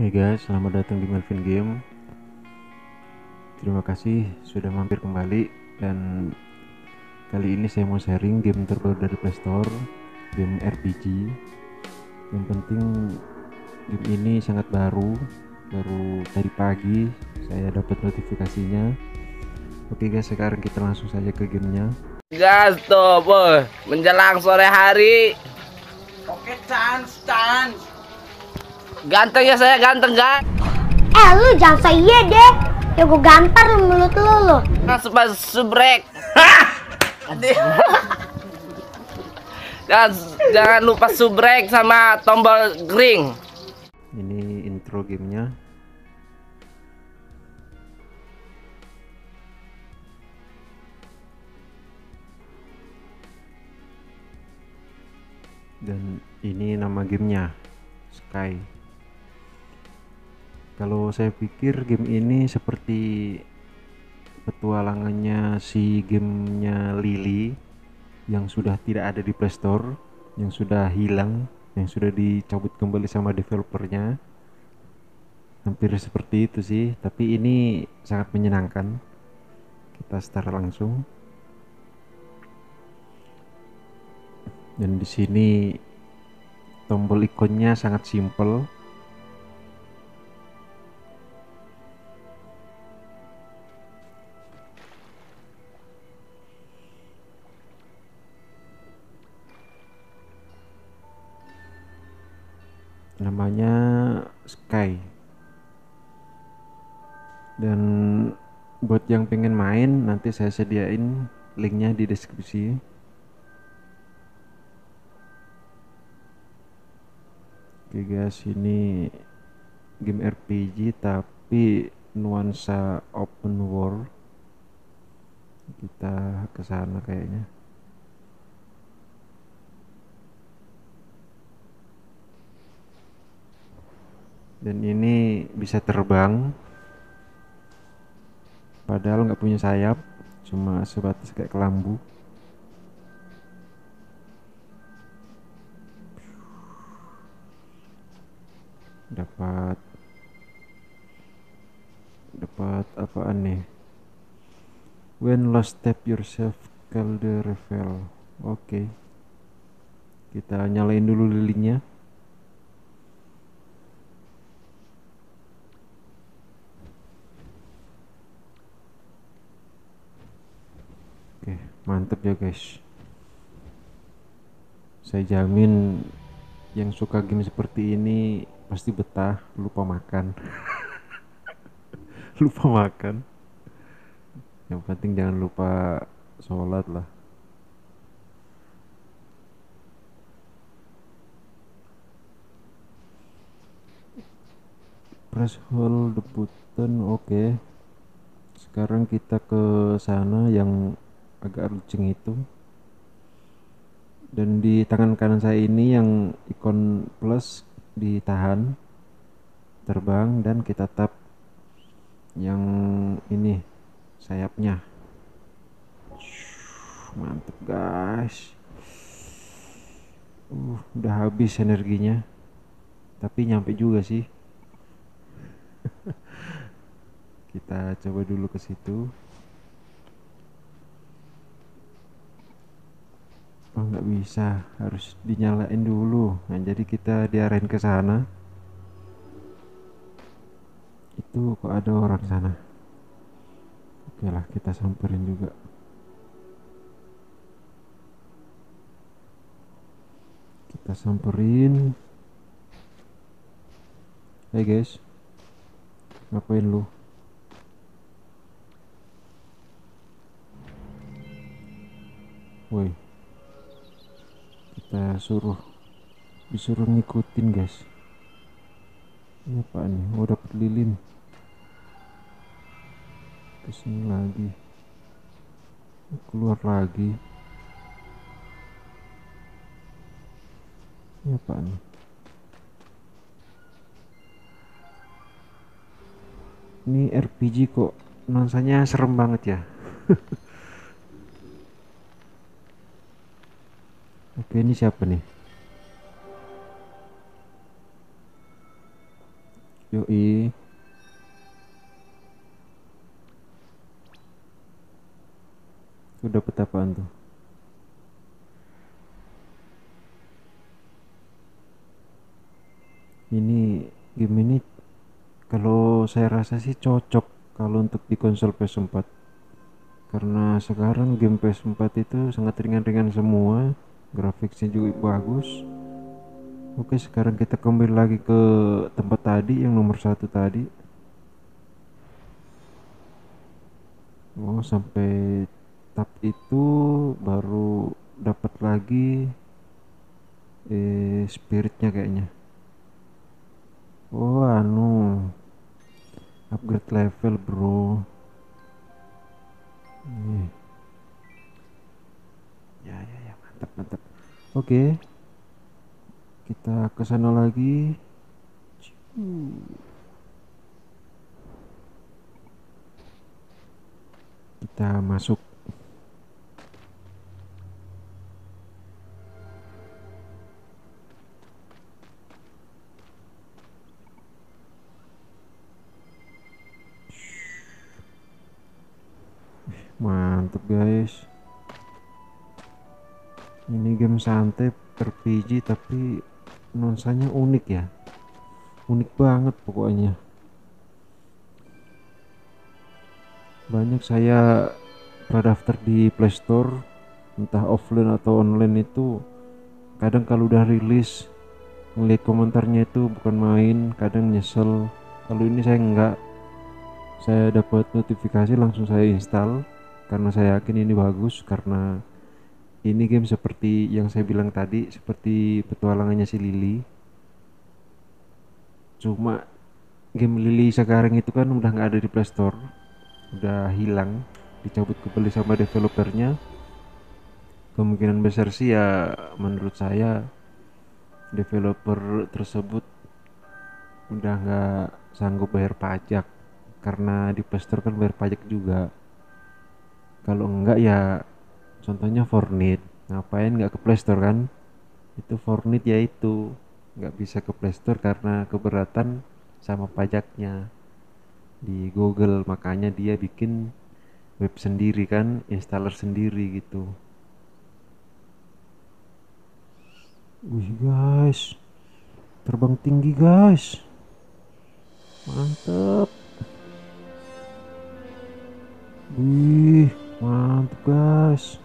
Hai guys, selamat datang di Melvin Game. Terima kasih sudah mampir kembali dan kali ini saya mau sharing game terbaru dari Playstore, game RPG. Yang penting game ini sangat baru, baru tadi pagi saya dapat notifikasinya. Oke guys, sekarang kita langsung saja ke gamenya. Gas tuh, boy. Menjelang sore hari. Oke, chance, chance. Ganteng ya saya, ganteng kan? Eh lu jangan saya deh Ya gue gampar lu mulut lu lu Nah, supaya subrek. Dan jangan lupa subrek sama tombol ring. Ini intro gamenya. Dan ini nama gamenya Sky. Kalau saya pikir game ini seperti petualangannya si gamenya Lily yang sudah tidak ada di Playstore, yang sudah hilang, yang sudah dicabut kembali sama developernya. Hampir seperti itu sih, tapi ini sangat menyenangkan. Kita start langsung. Dan di sini tombol ikonnya sangat simple. Namanya Sky. Dan buat yang pengen main nanti saya sediain linknya di deskripsi. Oke guys ini game RPG tapi nuansa open world. Kita ke sana kayaknya dan ini bisa terbang. Padahal nggak punya sayap cuma sebatas kayak kelambu. Dapat. Dapat apaan nih? When lost step yourself call the reveal oke. Kita nyalain dulu lilinnya Oke, mantep ya guys. Saya jamin yang suka game seperti ini pasti betah, lupa makan. lupa makan. Yang penting jangan lupa sholat lah. Press hold the button, oke. Sekarang kita ke sana yang agak runcing itu. Dan di tangan kanan saya ini yang ikon plus ditahan terbang dan kita tap yang ini sayapnya. Mantep guys. Uh, udah habis energinya. Tapi nyampe juga sih. Kita coba dulu ke situ oh nggak bisa. Harus dinyalain dulu. Nah jadi kita diarahin ke sana. Itu kok ada orang sana. Oke lah kita samperin juga. Kita samperin. Hai guys. Ngapain lu? Woi kita suruh. Disuruh ngikutin guys. Ini apa nih? Oh dapet lilin. Ke sini lagi. Keluar lagi. Ini apa nih? Ini RPG kok. Nuansanya serem banget ya Oke, ini siapa nih? Yoi. Lu dapet apaan tuh? Ini game ini kalau saya rasa sih cocok kalau untuk di konsol PS4 karena sekarang game PS4 itu sangat ringan-ringan semua grafiknya juga bagus. Oke sekarang kita kembali lagi ke tempat tadi yang nomor satu tadi. Oh sampai tab itu baru dapat lagi eh spiritnya kayaknya. Oh anu upgrade level bro. Nih. ya ya ya mantap mantap. Oke. Kita ke sana lagi. Kita masuk Tapi nuansanya unik ya. Unik banget pokoknya. Banyak saya pernah daftar di Playstore entah offline atau online itu. Kadang kalau udah rilis ngeliat komentarnya itu bukan main kadang nyesel. Kalau ini saya enggak. Saya dapat notifikasi langsung saya install karena saya yakin ini bagus karena ini game seperti yang saya bilang tadi seperti petualangannya si Lily. Cuma game Lily sekarang itu kan udah nggak ada di Playstore udah hilang dicabut kembali sama developernya. Kemungkinan besar sih ya menurut saya developer tersebut udah nggak sanggup bayar pajak. Karena di Playstore kan bayar pajak juga. Kalau enggak ya contohnya Fortnite ngapain nggak ke Playstore kan? Itu Fortnite ya itu. Nggak bisa ke Playstore karena keberatan sama pajaknya. Di Google makanya dia bikin web sendiri kan? Installer sendiri gitu. Wih guys. Terbang tinggi guys. Mantep. Wih mantep guys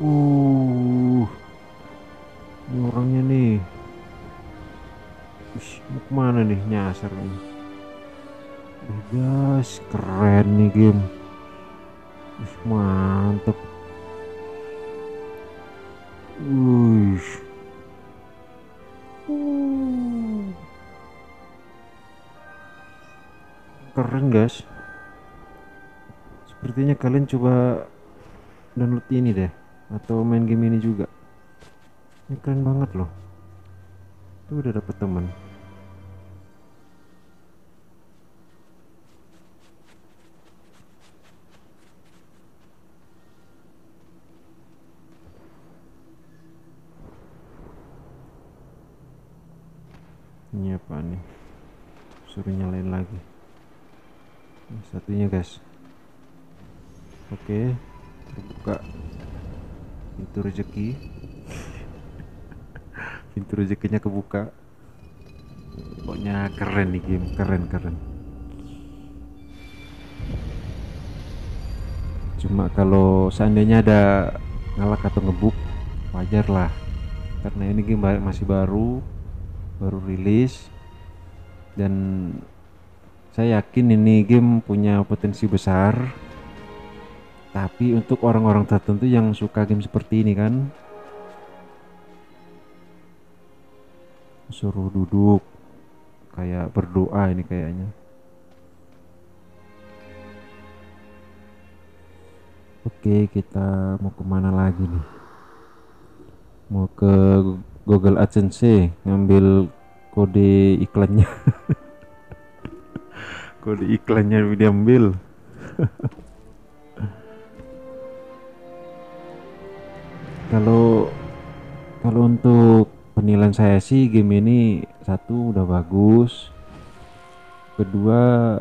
uh ini orangnya nih. Wih, mau ke mana nih? Nyasar nih. Wih, guys keren nih game Wih, mantep. Wih. Uh. keren guys sepertinya kalian coba download ini deh atau main game ini juga. Ini keren banget loh. Tuh udah dapet teman ini apa nih? Suruh nyalain lagi. Satunya guys. Oke terbuka pintu rezeki. Pintu rezekinya kebuka. Pokoknya keren nih game keren keren. Cuma kalau seandainya ada ngalak atau ngebuk wajar lah. Karena ini game masih baru baru rilis. Dan saya yakin ini game punya potensi besar tapi untuk orang-orang tertentu yang suka game seperti ini kan? Suruh duduk. Kayak berdoa ini kayaknya. Oke kita mau ke mana lagi nih? Mau ke Google AdSense ngambil kode iklannya. Kode iklannya diambil kalau kalau untuk penilaian saya sih game ini satu udah bagus. Kedua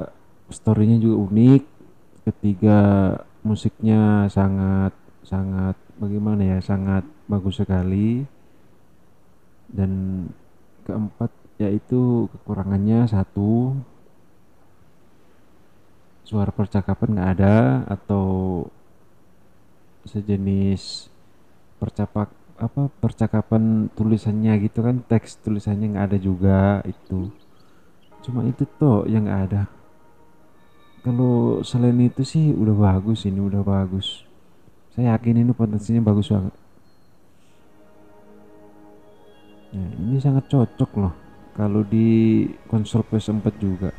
storynya juga unik. Ketiga musiknya sangat sangat bagaimana ya sangat bagus sekali. Dan keempat yaitu kekurangannya satu. Suara percakapan nggak ada atau sejenis percapak apa percakapan tulisannya gitu kan teks tulisannya nggak ada juga itu. Cuma itu tuh yang nggak ada. Kalau selain itu sih udah bagus ini udah bagus. Saya yakin ini potensinya bagus banget. Nah, ini sangat cocok loh kalau di konsol PS4 juga.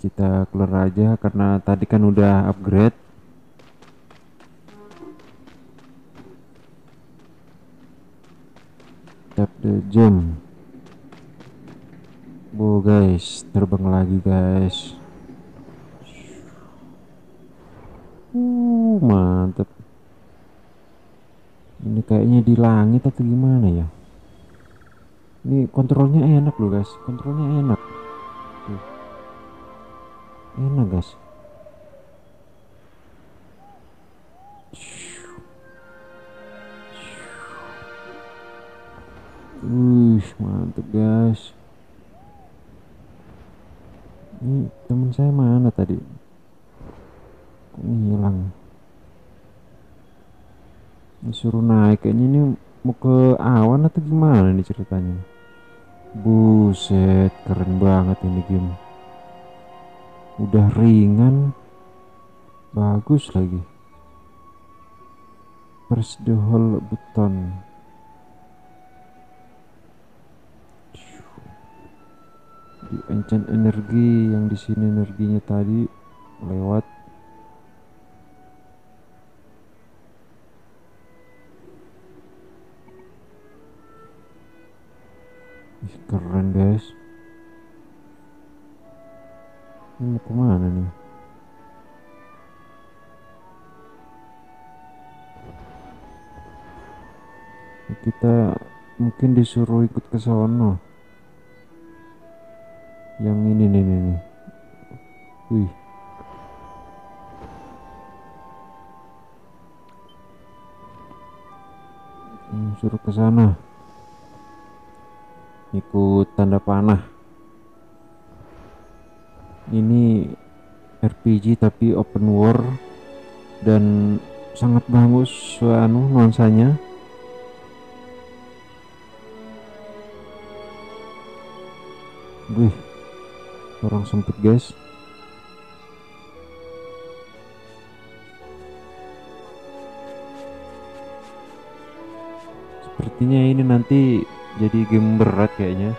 Kita keluar aja karena tadi kan udah upgrade tap the jam Wow guys, terbang lagi guys. Uh, mantep. Ini kayaknya di langit atau gimana ya? Ini kontrolnya enak loh guys, kontrolnya enak. Tuh. Enak guys. Wih, mantep guys. Ini teman saya mana tadi? Kok hilang? Disuruh naik kayaknya ini mau ke awan atau gimana nih ceritanya? Buset, keren banget ini game. Udah ringan, bagus lagi. Press the whole button. Di enchant energi yang di sini energinya tadi lewat. Ih, keren guys. Ini mau ke mana nih? Kita mungkin disuruh ikut ke sono yang ini nih nih, nih. wih. Hmm, suruh ke sana. Ikut tanda panah. Ini RPG tapi open world dan sangat bagus anu nuansanya. Wih, orang sempit guys. Sepertinya ini nanti jadi game berat kayaknya.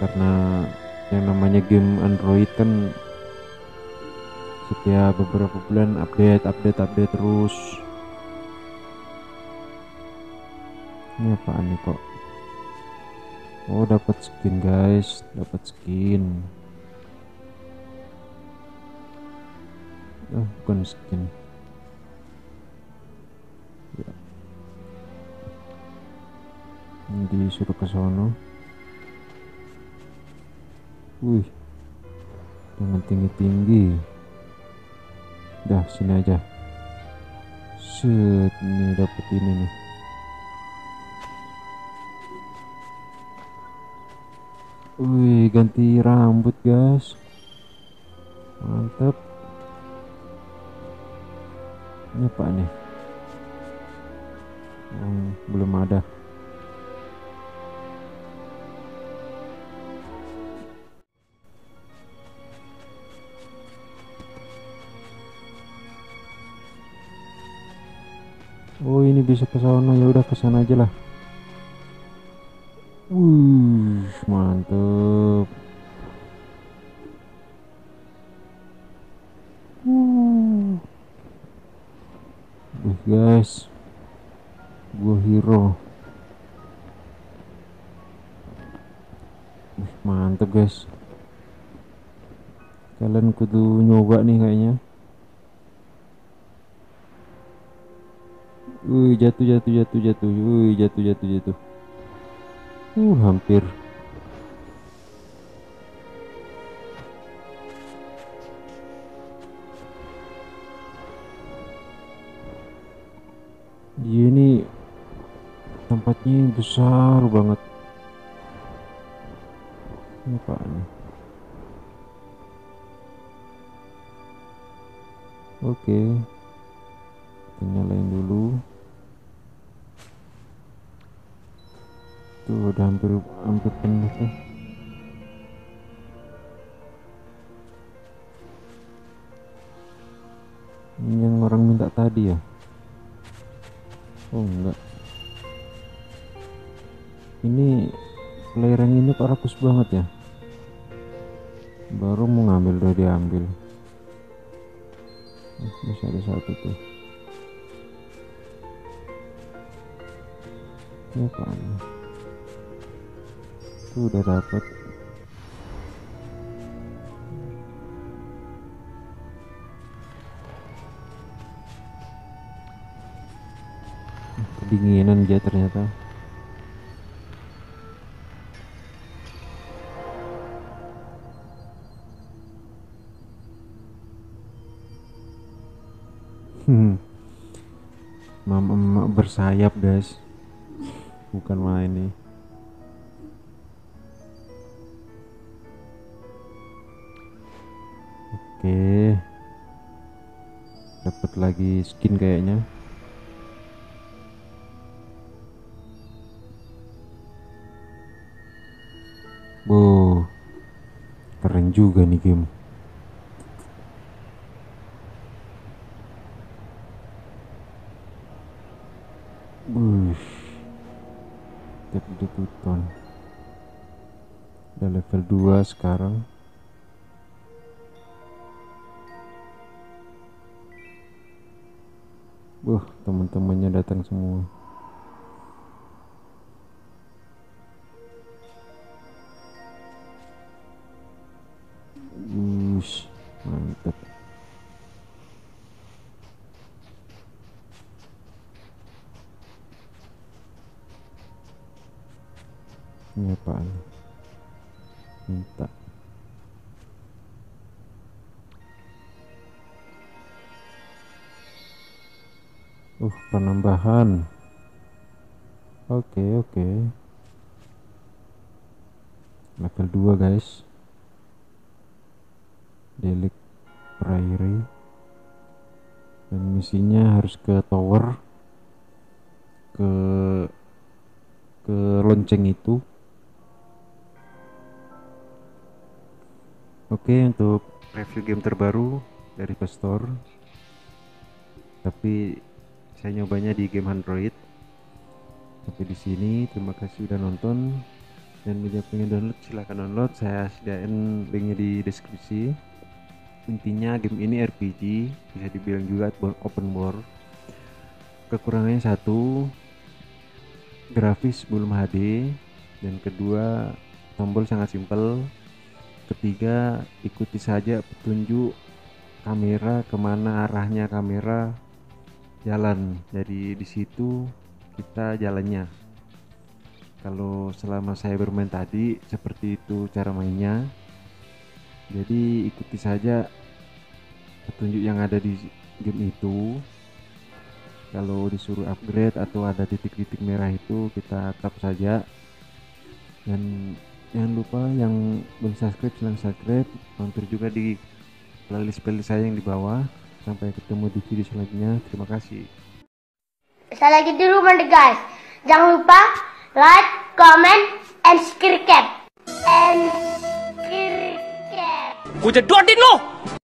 Karena yang namanya game Android kan setiap beberapa bulan update, update, update terus. Ini apaan nih kok? Oh dapat skin guys, dapat skin. Oh bukan skin. Ya. Ini disuruh ke sono. Wih, jangan tinggi-tinggi. Dah sini aja. Set, ini dapat ini nih. Wih, ganti rambut, guys. Mantap. Ini apa nih? Hmm, belum ada. Oh, ini bisa ke sana. Ya udah ke sana aja lah. Wuh, mantep. Uh. Wih guys, gua hero. Wih, mantep guys. Kalian kudu nyoba nih kayaknya. Wih, jatuh, jatuh, jatuh, jatuh. Wih, jatuh, jatuh, jatuh. Uh, hampir. Iya, ini tempatnya besar banget. Ini apaan? Oke. Kita nyalain dulu. Tuh udah hampir hampir penuh tuh. Ini yang orang minta tadi ya? Oh enggak. Ini lereng ini kok rakus banget ya? Baru mau ngambil udah diambil. Oh, masih ada satu tuh. Ya kan. Tuh udah dapat. Kedinginan dia ternyata. Hmm. Mama bersayap guys Bukan main nih Oke Dapat lagi skin kayaknya juga nih game Wush. Tap debuton. Udah level 2 sekarang. Wah, teman-temannya datang semua. Minta. Uh, penambahan. Oke, oke. Level 2, guys. Delik Prairie. Dan misinya harus ke tower ke ke lonceng itu Oke untuk review game terbaru dari Play Store. Tapi saya nyobanya di game Android. Sampai di sini terima kasih udah nonton. Dan bila pengen download silahkan download. Saya sediain linknya di deskripsi. Intinya game ini RPG bisa dibilang juga open world. Kekurangannya satu grafis belum HD dan kedua tombol sangat simpel ketiga ikuti saja petunjuk kamera ke mana arahnya kamera jalan. Jadi di situ kita jalannya. Kalau selama saya bermain tadi seperti itu cara mainnya. Jadi ikuti saja petunjuk yang ada di game itu. Kalau disuruh upgrade atau ada titik-titik merah itu kita tap saja. Dan jangan lupa yang belum subscribe silahkan subscribe mampir juga di playlist playlist saya yang di bawah sampai ketemu di video selanjutnya terima kasih Saya lagi di rumah deh guys. Jangan lupa like, comment, and subscribe. And subscribe. Gue jedotin lo.